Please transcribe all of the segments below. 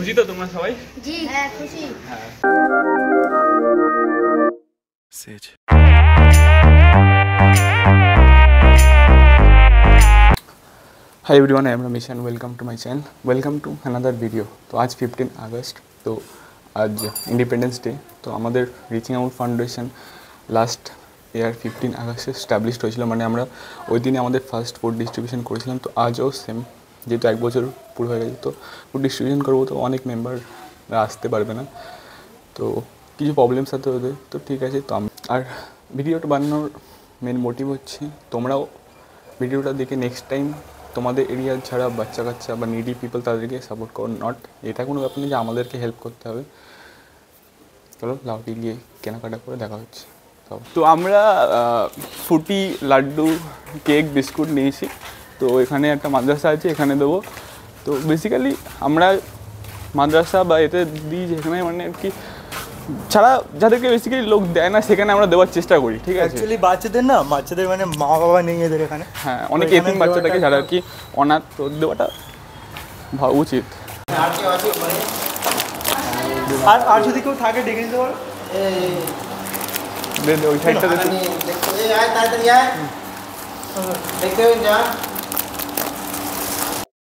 খুশি তো তোমরা সবাই? জি হ্যাঁ খুশি। হ্যাঁ। Sage. Hi everyone I am Ramesh and welcome to my channel welcome to another video তো আজ ফিফটিন আগস্ট তো আজ ইন্ডিপেন্ডেন্স ডে তো আমাদের reaching out foundation last year fifteen আগস্টে স্ট্যাবলিশড হয়েছিল মানে আমরা ওই দিনে আমাদের ফার্স্ট ফুড ডিস্ট্রিবিউশন করেছিলাম তো আজও সেম যেহেতু এক বছর পুরো হয়ে গেছে, তো ডিস্ট্রিবিউশন করব তো অনেক মেম্বাররা আসতে পারবে না। তো কিছু প্রবলেমস সাথে ওদের, তো ঠিক আছে, তো আর ভিডিওটা বানানোর মেন মোটিভ হচ্ছে তোমরাও ভিডিওটা দেখে নেক্সট টাইম তোমাদের এরিয়ার ছাড়া বাচ্চা কাচ্চা বা নিডি পিপল তাদেরকে সাপোর্ট করো। নট এটা কোনো ব্যাপার নেই যে আমাদেরকে হেল্প করতে হবে। চলো লাউটি গিয়ে কেনাকাটা করে দেখা হচ্ছে। তো আমরা ফুটি, লাড্ডু কেক বিস্কুট নিয়েছি। তো এখানে একটা মাদ্রাসা আছে এখানে দেবো। তো বেসিক্যালি আমরা মাদ্রাসা বা এতে দিই যেখানে মানে আর কি ছাড়া যাদেরকে বেসিক্যালি লোক দেয় না সেখানে আমরা দেওয়ার চেষ্টা করি ঠিক আছে? অ্যাকচুয়ালি বাচ্চাদের না বাচ্চাদের মানে মা বাবা নেই এদের এখানে। হ্যাঁ অনেক এতিম বাচ্চা থাকে যারা আর কি অনাথ তো দেওয়াটা উচিত। আর আর যদি কেউ থাকে ডেকে দিতে পারো। ওই সাইডটা দেখতে দেখতে যা।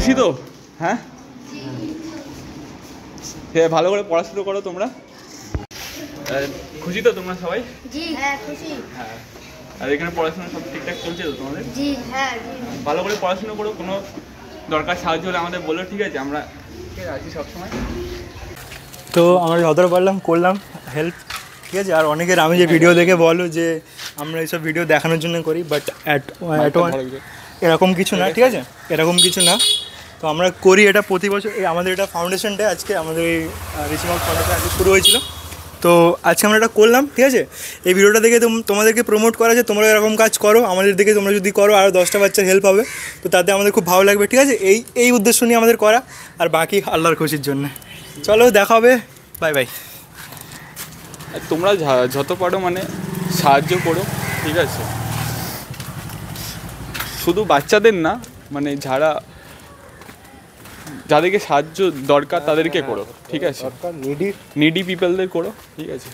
খুশি তো? হ্যাঁ? হ্যাঁ ভালো করে পড়াশুনো করো তোমরা। খুশি তো তোমরা সবাই? জি। হ্যাঁ খুশি। হ্যাঁ। আর এখানে পড়াশোনা সব ঠিকঠাক চলছে তো তোমাদের? জি হ্যাঁ ভালো করে পড়াশোনা করো কোনো দরকার সাহায্য হলে আমাদের বলো ঠিক আছে? আমরা ঠিক আছে, আছি সবসময়? তো আমরা যতটা পারলাম করলাম হেল্প ঠিক আছে? আর অনেকের আমি যে ভিডিও দেখে বলো যে আমরা এইসব ভিডিও দেখানোর জন্য করি বাট অ্যাট অ্যাট এরকম কিছু না ঠিক আছে? এরকম কিছু না। তো আমরা করি এটা প্রতি বছর। এই আমাদের এটা ফাউন্ডেশনটা আজকে, আমাদের এই রিচিং আউট ফাউন্ডেশন আজকে শুরু হয়েছিল। তো আজকে আমরা এটা করলাম, ঠিক আছে? এই ভিডিওটা দেখে তোম- তোমাদেরকে প্রমোট করা যে তোমরা এরকম কাজ করো, আমাদের দেখে তোমরা যদি করো আরও দশটা বাচ্চার হেল্প হবে, তো তাতে আমাদের খুব ভালো লাগবে, ঠিক আছে? এই এই উদ্দেশ্য নিয়ে আমাদের করা, আর বাকি আল্লাহর খুশির জন্য। চলো, দেখা হবে। বাই বাই তোমরা যত পারো মানে সাহায্য করো, ঠিক আছে? শুধু বাচ্চাদের না মানে যারা যাদেরকে সাহায্য দরকার তাদেরকে করো ঠিক আছে? নিডি পিপলদের করো ঠিক আছে?